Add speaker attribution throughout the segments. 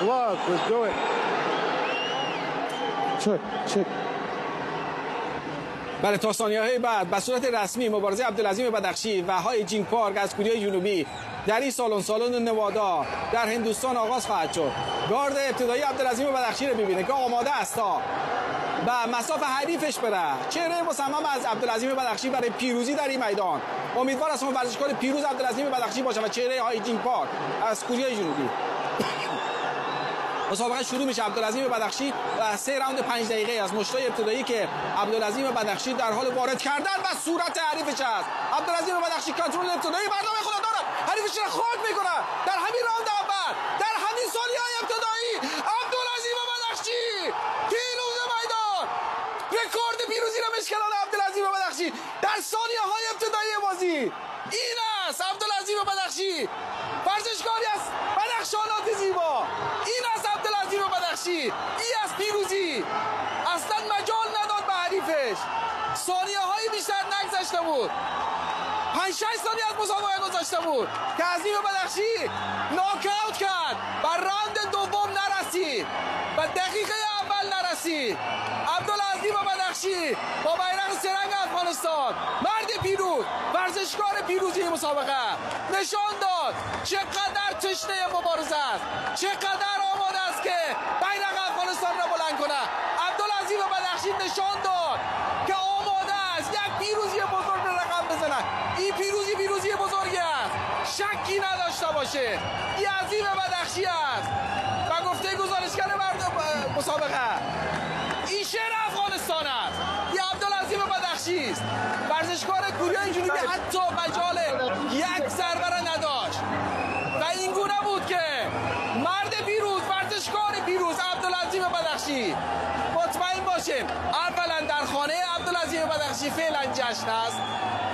Speaker 1: Glove, let's do it. Check, check.
Speaker 2: بله تا ثانیه های بعد به صورت رسمی مبارزه عبدالعظیم بدخشی و های جینگ پارک از کره جنوبی در این سالن سالن نوادا در هندوستان آغاز خواهد شد گارد ابتدایی عبدالعظیم بدخشی رو ببینه که آماده است تا و مساف حریفش بره چهره مصمم از عبدالعظیم بدخشی برای پیروزی در این میدان امیدوار است ورزشکار پیروز عبدالعظیم بدخشی باشه و چهره های جینگ پارک از کره جنوبی مسابقه شروع میشه. عبدالعظیم بدخشی و سه راوند پنج دقیقه از مشتای ابتدایی که عبدالعظیم بدخشی در حال وارد کردن و صورت حریفش است. عبدالعظیم بدخشی کنترل ابتدایی. برنامه خود داره حریفش را خاک می‌کنه. در همین راوند اول در همین ثانیه های ابتدایی عبدالعظیم بدخشی. پیروز میدان. رکورد پیروزی را مشکلان عبدالعظیم بدخشی. در ثانیه های ابتدایی بازی این است عبدالعظیم بدخشی ورزشکاری است بدخشانات زیبا این است بدخشی این است پیروزی. اصلا مجال نداد به حریفش. ثانیه های بیشتر نگذشته بود. پنج شش ثانیه از مسابقه گذاشته بود که عظیم بدخشی ناکاوت کرد. و راند دوم نرسید. و دقیقه اول نرسید. عبدالعظیم بدخشی با بیرق سرنگ افغانستان. مرد پیروز ورزشکار پیروزی مسابقه. نشان داد چقدر تشنه مبارزه است. چقدر آماده است که بیرق افغانستان را بلند کنه عبدالعظیم بدخشی نشان داد که آماده است. یک پیروزی بزرگ رقم بزنه این پیروزی پیروزی بزرگی است. شکی نداشته باشه این عظیم بدخشی است. و گفته گزارشگر مسابقه. این شهر افغانستان است. یه عبدالعظیم بدخشی است. ورزشکار کره جنوبی حتی مجال باشیم. اولا در خانه عبدالعظیم بدخشی فعلا جشن است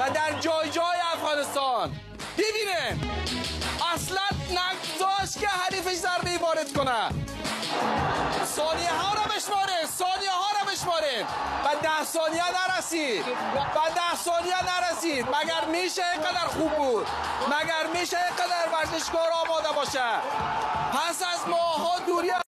Speaker 2: و در جای جای افغانستان. ببینه اصلا نگذاشت که حریفش ضربه وارد کنه. ثانیه ها را بشماره ثانیه ها را بشماره و ده ثانیه نرسید. و ده ثانیه نرسید. مگر میشه اینقدر خوب بود؟ مگر میشه اینقدر ورزشکار آماده باشه؟ پس از ماها دوری